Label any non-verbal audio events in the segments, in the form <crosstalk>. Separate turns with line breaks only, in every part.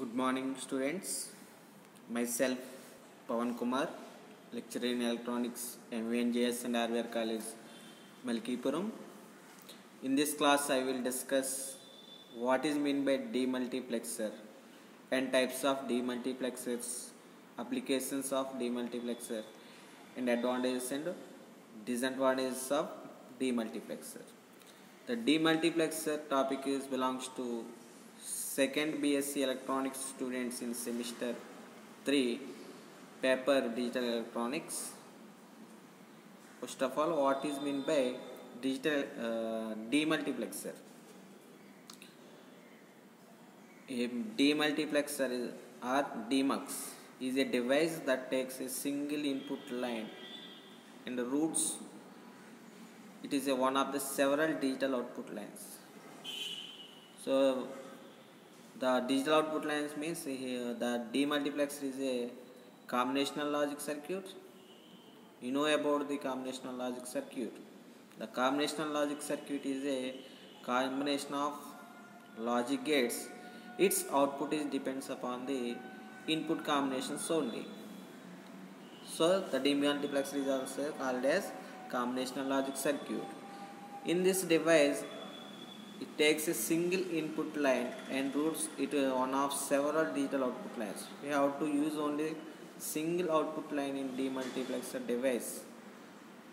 Good morning, students. Myself, Pawan Kumar, lecturer in electronics, MVNJS and RVR College, Malkipuram. In this class, I will discuss what is meant by demultiplexer and types of demultiplexers, applications of demultiplexer, and advantages and disadvantages of demultiplexer. The demultiplexer topic is belongs to second BSc electronics students in semester 3 paper digital electronics. First of all what is meant by digital uh, demultiplexer? A demultiplexer is, or demux is a device that takes a single input line and routes it is a one of the several digital output lines. So the digital output lines means here the demultiplexer is a combinational logic circuit. You know about the combinational logic circuit. The combinational logic circuit is a combination of logic gates. Its output is depends upon the input combinations only. So the demultiplexer is also called as combinational logic circuit. In this device it takes a single input line and routes it to one of several digital output lines. We have to use only single output line in demultiplexer device.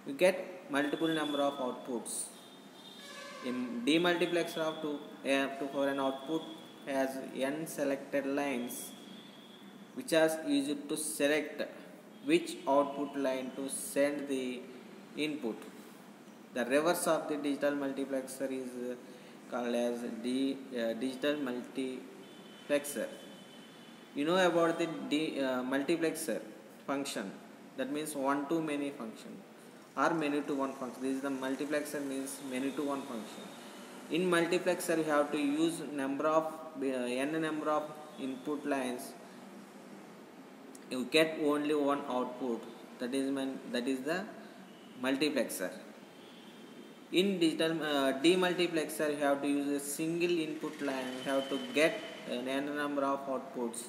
We get multiple number of outputs. In demultiplexer of to, uh, to for an output has n selected lines which are used to select which output line to send the input. The reverse of the digital multiplexer is uh, called as D, uh, digital multiplexer. You know about the D, uh, multiplexer function. That means one to many function or many to one function. This is the multiplexer means many to one function. In multiplexer, you have to use number of uh, n number of input lines. You get only one output. That is man, that is the multiplexer in digital uh, demultiplexer you have to use a single input line. You have to get an n number of outputs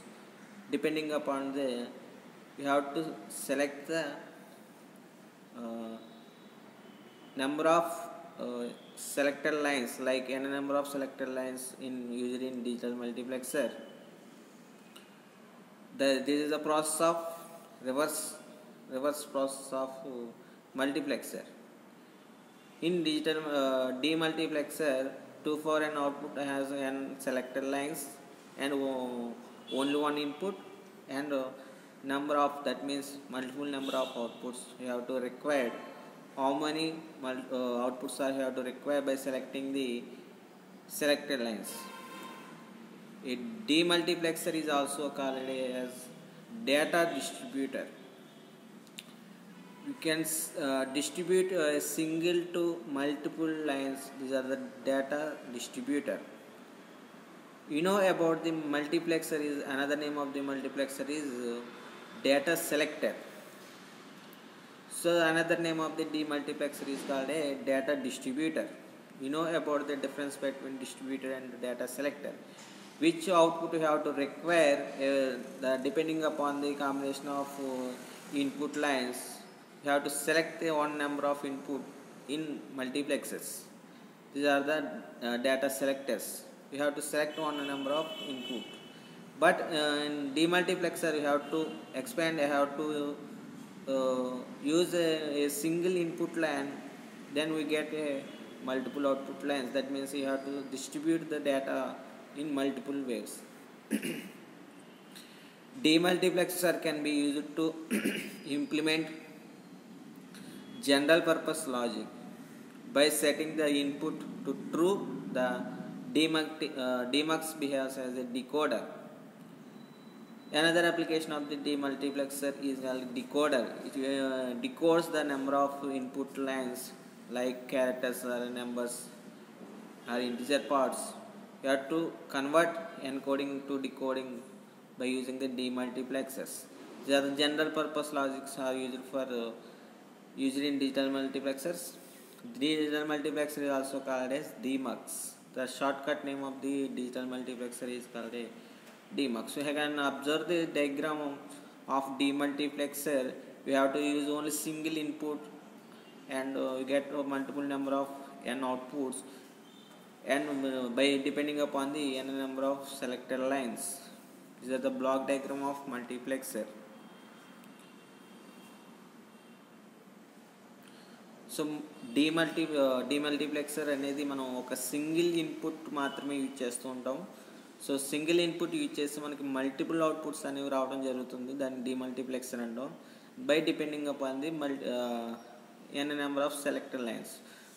depending upon the you have to select the uh, number of uh, selected lines like n number of selected lines in usually in digital multiplexer. The this is the process of reverse reverse process of multiplexer in digital uh, demultiplexer 2 for an output has n selected lines and uh, only one input and uh, number of that means multiple number of outputs you have to require. How many outputs are you have to require by selecting the selected lines? A demultiplexer is also called as data distributor you can uh, distribute a single to multiple lines. These are the data distributor. You know about the multiplexer is another name of the multiplexer is uh, data selector. So another name of the demultiplexer is called a data distributor. You know about the difference between distributor and data selector. Which output you have to require uh, the depending upon the combination of uh, input lines you have to select the one number of input in multiplexers. These are the uh, data selectors. You have to select one number of input. But uh, in demultiplexer you have to expand you have to uh, use a, a, single input line. Then we get a multiple output lines. That means you have to distribute the data in multiple ways. <coughs> Demultiplexer can be used to <coughs> implement general purpose logic by setting the input to true the demux, uh, demux behaves as a decoder. Another application of the demultiplexer is called decoder. It uh, decodes the number of input lines like characters or numbers or integer parts. You have to convert encoding to decoding by using the demultiplexers. The general purpose logics are used for uh, usually in digital multiplexers. Digital multiplexer is also called as DMUX. The shortcut name of the digital multiplexer is called a demux. You can observe the diagram of demultiplexer. We have to use only single input and uh, get a multiple number of n outputs and uh, by depending upon the n number of selected lines. These are the block diagram of multiplexer. So డీమల్టీ demultiplexer అనేది మనం ఒక single input మాత్రమే use చేస్తూ ఉంటాం. So single input use చేసి మనకి multiple outputs అనేవి రావడం జరుగుతుంది. దాన్ని డిమల్టీప్లెక్సర్ అంటాం. By depending upon the multi N number of selected lines.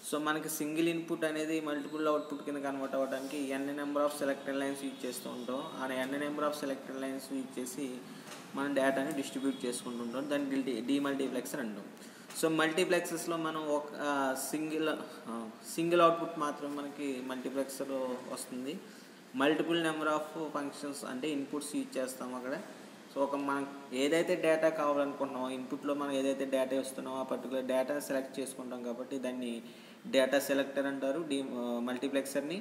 So మనకి సింగిల్ ఇన్పుట్ అనేది మల్టిపుల్ అవుట్పుట్ కింద కన్వర్ట్ అవ్వడానికి N number of selector lines use చేస్తూ ఉంటాం. ఆ N number of selected lines use చేసి మనం డేటాని డిస్ట్రిబ్యూట్ చేసుకుంటుంటాం దాన్ని డిమల్టీప్లెక్సర్ అంటాం. సో మల్టీప్లెక్సెస్లో మనం ఒక సింగిల్ సింగిల్ అవుట్పుట్ మాత్రం మనకి మల్టీప్లెక్సర్ వస్తుంది. మల్టిపుల్ నెంబర్ ఆఫ్ ఫంక్షన్స్ అంటే ఇన్పుట్స్ యూజ్ చేస్తాం అక్కడ. సో ఒక మనం ఏదైతే డేటా కావాలనుకుంటున్నామో ఇన్పుట్లో మనం ఏదైతే డేటా ఇస్తున్నామో ఆ పర్టికులర్ డేటా సెలెక్ట్ చేసుకుంటాం కాబట్టి దాన్ని డేటా సెలెక్టర్ అంటారు డీ మల్టీప్లెక్సర్ని.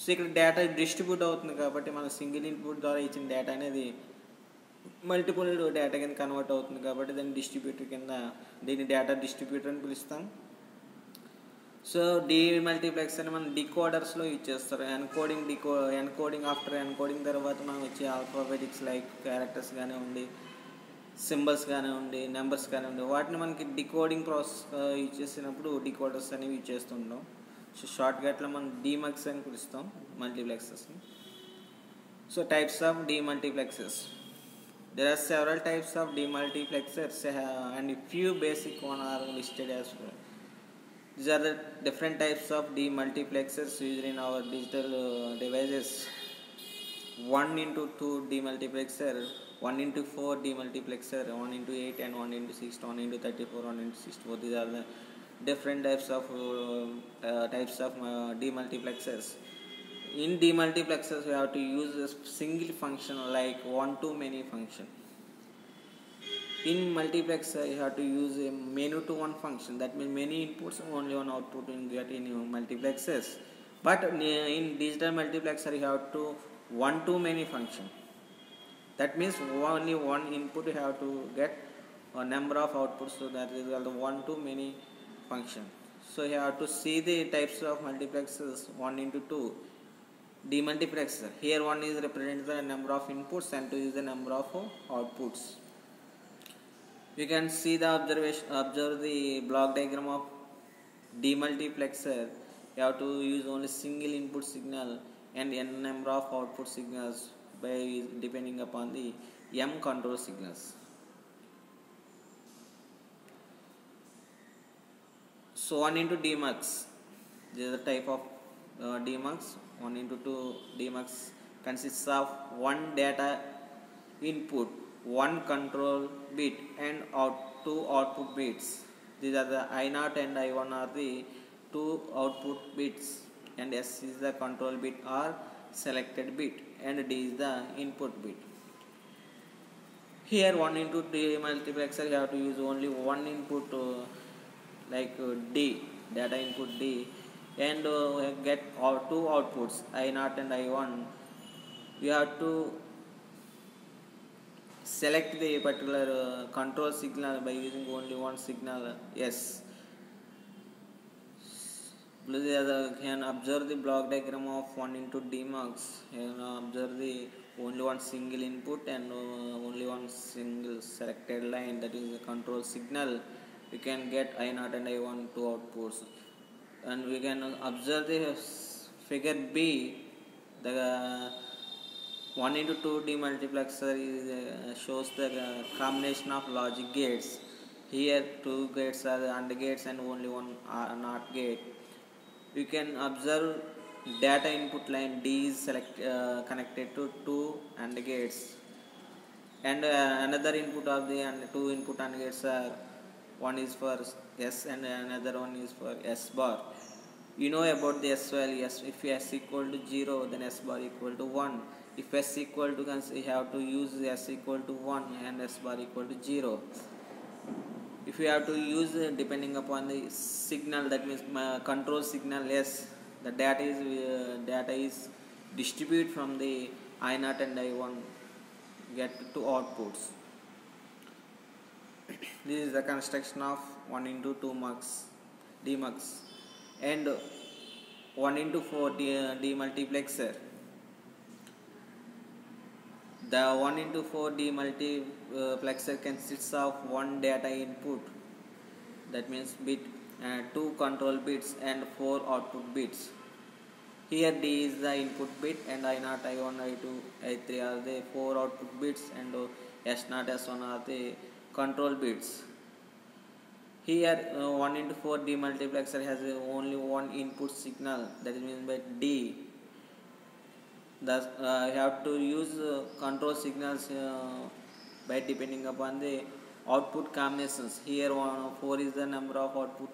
సో ఇక్కడ డేటా డిస్ట్రిబ్యూట్ అవుతుంది కాబట్టి మనం సింగిల్ ఇన్పుట్ ద్వారా ఇచ్చిన డేటా అనేది మల్టిపుల్ డేటా కింద కన్వర్ట్ అవుతుంది కాబట్టి దాన్ని డిస్ట్రిబ్యూటర్ కింద దీన్ని డేటా డిస్ట్రిబ్యూటర్ అని పిలుస్తాం. సో డీ మల్టీప్లెక్స్ అని మనం డికోడర్స్లో యూజ్ చేస్తారు. ఎన్కోడింగ్ డికో ఎన్కోడింగ్ ఆఫ్టర్ ఎన్కోడింగ్ తర్వాత మనం వచ్చే ఆల్ఫాబెటిక్స్ లైక్ క్యారెక్టర్స్ కానివ్వండి సింబల్స్ కానివ్వండి నెంబర్స్ కానివ్వండి వాటిని మనకి డికోడింగ్ ప్రాసెస్ యూజ్ చేసినప్పుడు డికోడర్స్ అనేవి యూజ్ చేస్తుంటాం సో షార్ట్కట్లో మనం డీమక్స్ అని పిలుస్తాం మల్టీప్లెక్సెస్ని so types of demultiplexes There are several types of demultiplexers uh, and a few basic one are listed as well. These are the different types of demultiplexers used in our digital uh, devices. 1 into 2 demultiplexer, 1 into 4 demultiplexer, 1 into 8 and 1 into 6, 1 into 34, 1 into 64. These are the different types of uh, types of demultiplexers in demultiplexers we have to use a single function like one to many function. In multiplexer you have to use a many to one function. That means many inputs only one output you get in your multiplexers. But in digital multiplexer you have to one to many function. That means only one input you have to get a number of outputs so that is called one to many function. So you have to see the types of multiplexers 1 into 2 demultiplexer here one is representing the number of inputs and two is the number of outputs. You can see the observation observe the block diagram of demultiplexer. You have to use only single input signal and n number of output signals by depending upon the m control signals. So 1 into dmux this is the type of uh, dmux 1 into 2 dmux consists of one data input one control bit and out two output bits. These are the i0 and i1 are the two output bits and s is the control bit or selected bit and d is the input bit. Here 1 into d multiplexer you have to use only one input uh, like uh, d data input d and uh, get two outputs i0 and i1 you have to select the particular uh, control signal by using only one signal yes. Please uh, can observe the block diagram of 1 into dmux you can observe the only one single input and uh, only one single selected line that is the control signal. You can get i0 and i1 two outputs and we can observe the figure b. The uh, 1 into 2 demultiplexer is, uh, shows the uh, combination of logic gates. Here two gates are AND gates and only one uh, NOT gate. You can observe data input line D is select, uh, connected to two AND gates. And uh, another input of the and two input AND gates are one is for S and another one is for S bar. You know about the S value yes if S equal to 0 then S bar equal to 1 if S equal to you have to use S equal to 1 and S bar equal to 0 if you have to use uh, depending upon the signal that means control signal s the data is uh, data is distributed from the I0 and I1 get two outputs. This is the construction of 1 into 2 mux demux and 1 into 4 de- demultiplexer. The 1 into 4 demultiplexer consists of one data input that means bit uh, two control bits and four output bits. Here D is the input bit and I0, I1, I2, I3 are the four output bits and uh, S0, S1 are the control bits. Here uh, 1 into 4 demultiplexer has uh, only one input signal that is means by D. Thus uh, you have to use uh, control signals uh, by depending upon the output combinations. Here one, 4 is the number of output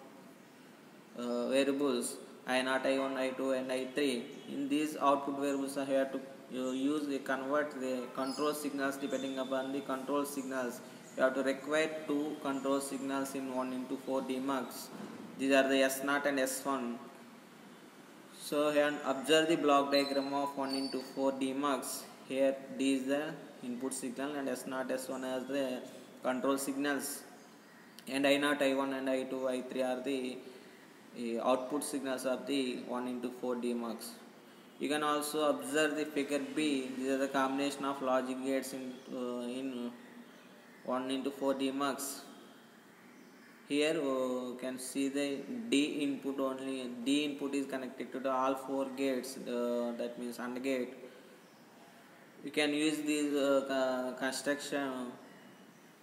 uh, variables I0, I1, I2 and I3. In these output variables I have to you use the convert the control signals depending upon the control signals. You have to require two control signals in 1 into 4 demux. These are the S0 and S1. So here observe the block diagram of 1 into 4 demux. Here D is the input signal and S0, S1 as the control signals and I0, I1 and I2, I3 are the uh, output signals of the 1 into 4 demux. You can also observe the figure B. These are the combination of logic gates in, uh, in 1 into 4 demux. Here you can see the D input only. D input is connected to the all four gates. Uh, that means AND gate. You can use this uh, construction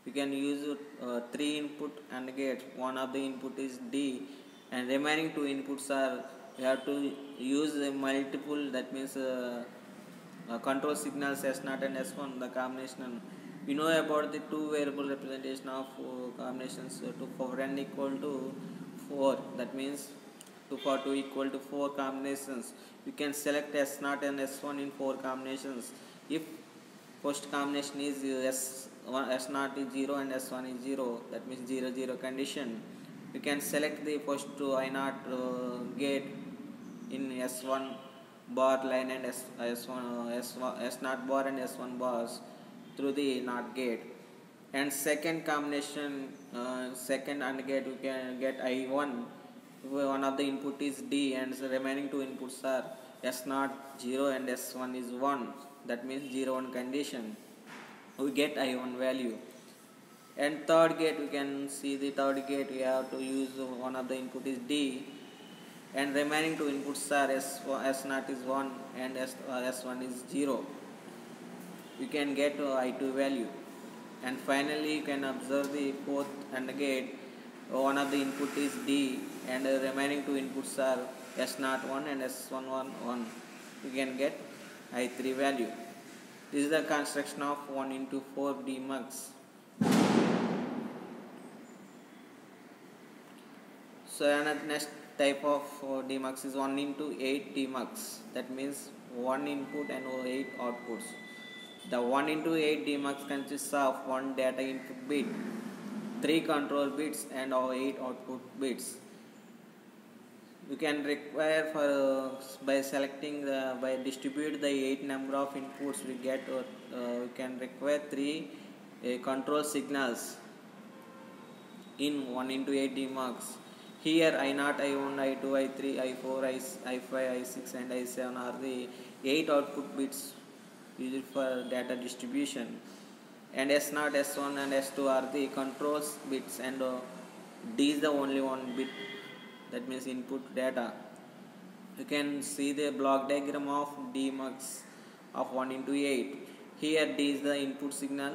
you can use uh, three input and gate one of the input is d and remaining two inputs are you have to use multiple that means uh, uh, control signals s0 and s1 the combination you know about the two variable representation of uh, combinations so 2 for n equal to 4 that means 2 for 2 equal to 4 combinations. You can select s0 and s1 in 4 combinations. If first combination is uh, s S0 is 0 and S1 is 0 that means 0 0 condition. You can select the first I0 uh, gate in S1 bar line and S, S1, S1 S0 bar and S1 bars through the NOT gate. And second combination uh, second AND gate you can get I1 one. Of the input is D and the remaining two inputs are S0 0 and S1 is 1 that means 0 1 condition. We get I1 value. And third gate we can see the third gate we have to use one of the input is D. And remaining two inputs are S, S0 is 1 and S, uh, S1 is 0 we can get uh, I2 value and finally you can observe the fourth and gate one of the input is D and the remaining two inputs are S01 and S11 1 you can get I3 value this is the construction of 1 into 4 D demux. So another next type of uh, demux is 1 into 8 demux. That means 1 input and 8 outputs. The 1 into 8 demux consists of 1 data input bit, 3 control bits and 8 output bits. You can require for uh, by selecting the by distribute the eight number of inputs we get or uh, can require three uh, control signals in 1 into 8 demux here i0 i1 i2 i3 i4 i5 i6 and i7 are the eight output bits used for data distribution? And s0 s1 and s2 are the controls bits and uh, d is the only one bit that means input data. You can see the block diagram of demux of 1 into 8 here d is the input signal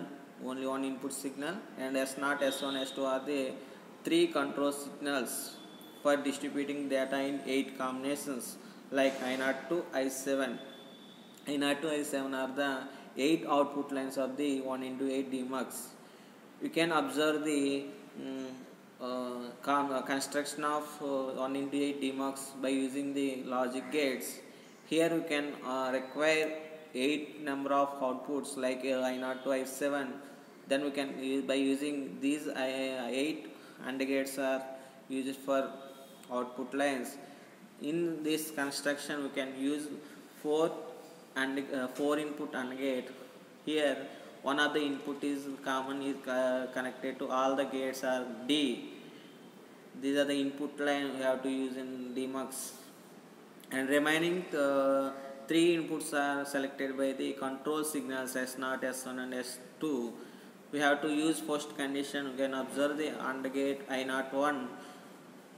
only one input signal and s0 s1 s2 are the three control signals for distributing data in 8 combinations like i0 to i7 i0 to i7 are the 8 output lines of the 1 into 8 demux you can observe the um, uh, uh, construction of uh, 1 into 8 demux by using the logic gates. Here we can require 8 number of outputs like i0 to i7 then we can use by using these 8 AND gates are used for output lines. In this construction we can use four and uh, four input AND gate. Here one of the input is common is uh, connected to all the gates are D. These are the input line we have to use in DMUX and remaining uh, three inputs are selected by the control signals S0, S1 and S2 we have to use first condition. We can observe the AND gate I01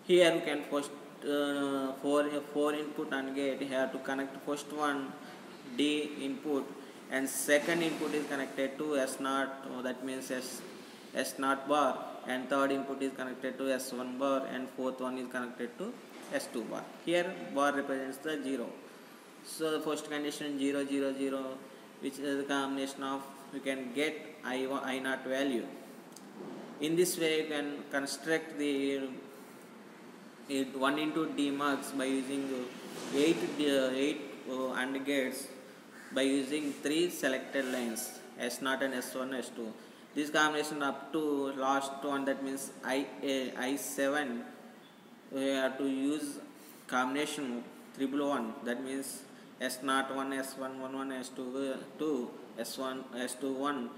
here we can first uh, four four input AND gate. Here to connect first one D input and second input is connected to S0 oh, that means S S0 bar and third input is connected to S1 bar and fourth one is connected to S2 bar. Here bar represents the 0 so the first condition 0 0 0 which is the combination of you can get I, I naught value. In this way you can construct the it 1 into DMUX by using 8 uh, 8 uh, AND gates by using 3 selected lines S0 and S1 S2 this combination up to last one that means I, uh, I7 we have to use combination triple one that means S0 1 S1 1 1 S2 2 S1 S2 1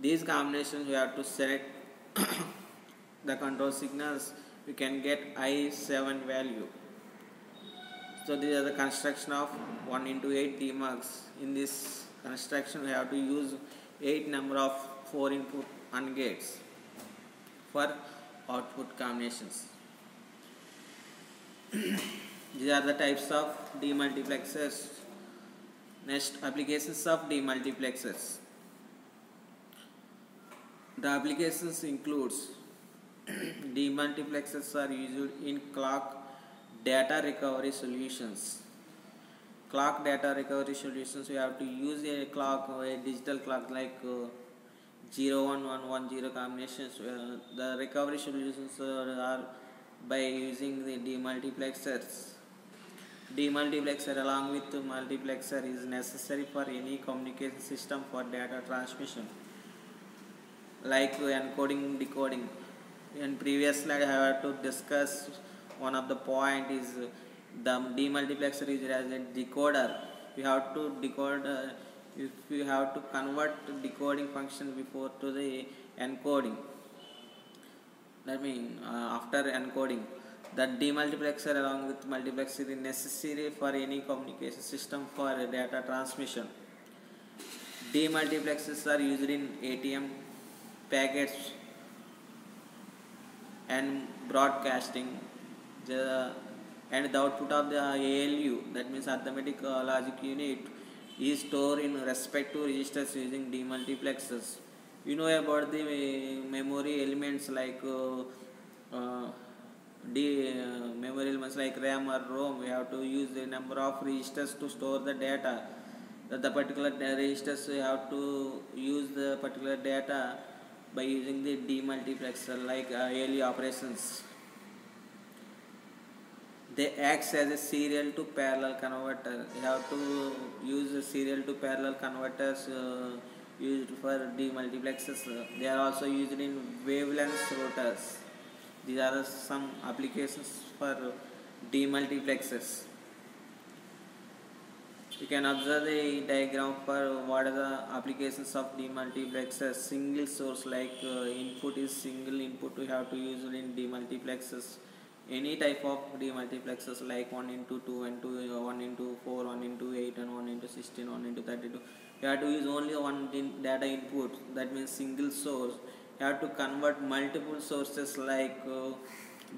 these combinations we have to select <coughs> the control signals. We can get I7 value. So these are the construction of 1 into 8 DMUX. In this construction we have to use 8 number of 4 input AND gates for output combinations. <clears throat> these are the types of demultiplexers. Next applications of demultiplexers. The applications includes <clears throat> demultiplexers are used in clock data recovery solutions. Clock data recovery solutions, we have to use a clock, a digital clock like uh, 01110 combinations. Uh, the recovery solutions are by using the demultiplexers. Demultiplexer along with multiplexer is necessary for any communication system for data transmission like encoding decoding in previous slide I have to discuss one of the point is the demultiplexer is as a decoder. We have to decode uh, if we have to convert decoding function before to the encoding. That means uh, after encoding. The demultiplexer along with multiplexer is necessary for any communication system for data transmission. Demultiplexers are used in ATM packets and broadcasting the and the output of the ALU that means arithmetic uh, logic unit is stored in respect to registers using demultiplexers. You know about the uh, memory elements like uh, uh, D, uh, memory elements like RAM or ROM. We have to use the number of registers to store the data. That the particular registers we have to use the particular data by using the demultiplexer like uh, ALU operations. They act as a serial to parallel converter. You have to use a serial to parallel converters uh, used for demultiplexers. They are also used in wavelength routers. These are some applications for demultiplexers you can observe the diagram for what are the applications of demultiplexers single source like uh, input is single input we have to use in demultiplexers any type of demultiplexers like 1 into 2 and 2 uh, 1 into 4 1 into 8 and 1 into 16 1 into 32 you have to use only one data input. That means single source. You have to convert multiple sources like uh,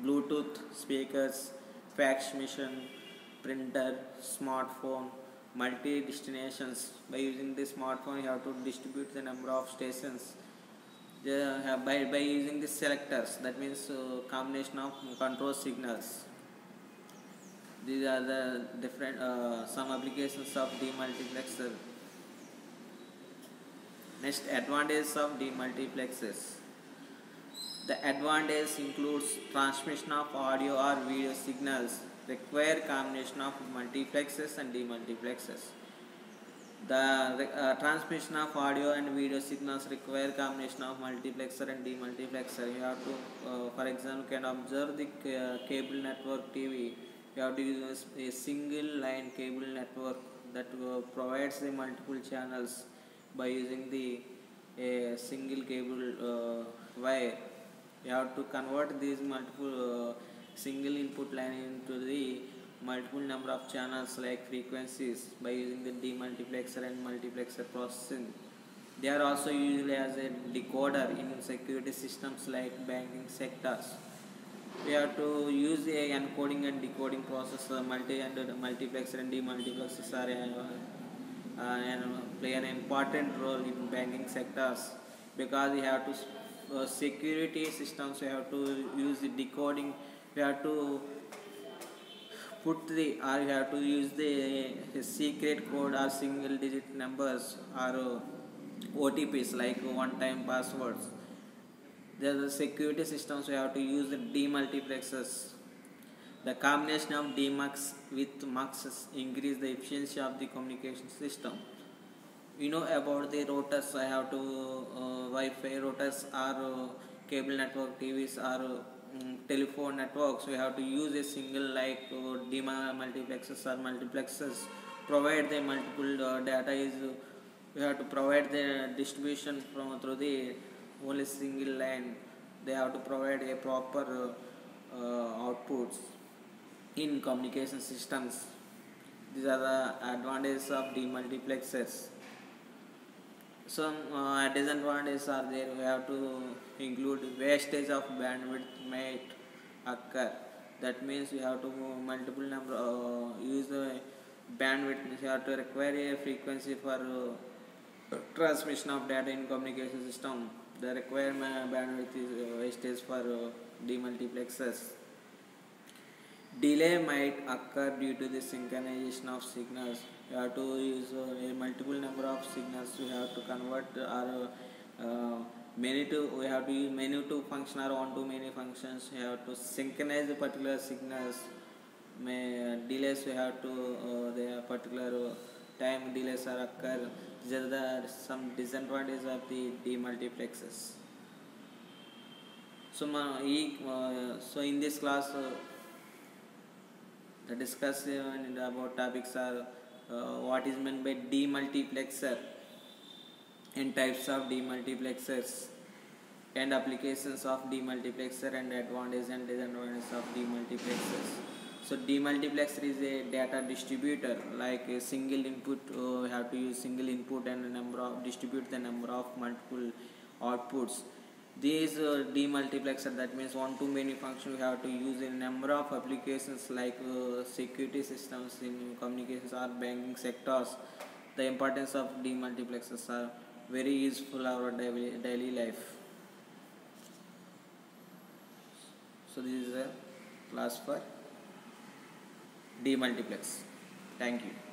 bluetooth speakers fax machine printer smartphone multi destinations by using the smartphone you have to distribute the number of stations uh, by, by using the selectors that means uh, combination of control signals. These are the different uh, some applications of demultiplexer. Next advantage of demultiplexers the advantage includes transmission of audio or video signals require combination of multiplexers and demultiplexers. The uh, transmission of audio and video signals require combination of multiplexer and demultiplexer. You have to, uh, for example, can observe the uh, cable network TV. You have to use a single line cable network that uh, provides the multiple channels by using the a single cable uh, wire you have to convert these multiple uh, single input line into the multiple number of channels like frequencies by using the demultiplexer and multiplexer processing. They are also used as a decoder in security systems like banking sectors. We have to use a encoding and decoding process multi and multiplexer and demultiplexers are uh, uh, play an important role in banking sectors because we have to uh, security systems we have to use the decoding we have to put the or you have to use the, secret code or single digit numbers or uh, OTPs like one time passwords. There are security systems we have to use the demultiplexers. The combination of demux with muxes increase the efficiency of the communication system. You know about the routers i have to uh, wi-fi routers or uh, cable network tvs or um, telephone networks we have to use a single like uh, demultiplexers or multiplexers provide the multiple uh, data is we have to provide the distribution from through the only single line. They have to provide a proper uh, uh, outputs in communication systems. These are the advantages of demultiplexers some uh, disadvantages are there. We have to include wastage of bandwidth might occur. That means we have to multiple number uh, use the bandwidth we have to require a frequency for uh, transmission of data in communication system. The required bandwidth is uh, wastage for uh, demultiplexers. Delay might occur due to the synchronization of signals. You have to use uh, a multiple number of signals we have to convert or uh, many to we have to use many to function or one to many functions. We have to synchronize the particular signals. May uh, delays we have to uh, the particular time delays are occur. These are some disadvantages of the demultiplexers so ma, uh, so in this class uh, the discussion about topics are uh, what is meant by demultiplexer and types of demultiplexers and applications of demultiplexer and advantages and disadvantages of demultiplexers. So demultiplexer is a data distributor like a single input uh, we have to use single input and a number of distribute the number of multiple outputs. These uh, demultiplexer that means one to many function we have to use in number of applications like uh, security systems in communications or banking sectors. The importance of demultiplexers are very useful our daily, daily life. So this is a class for demultiplex thank you